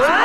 Ah!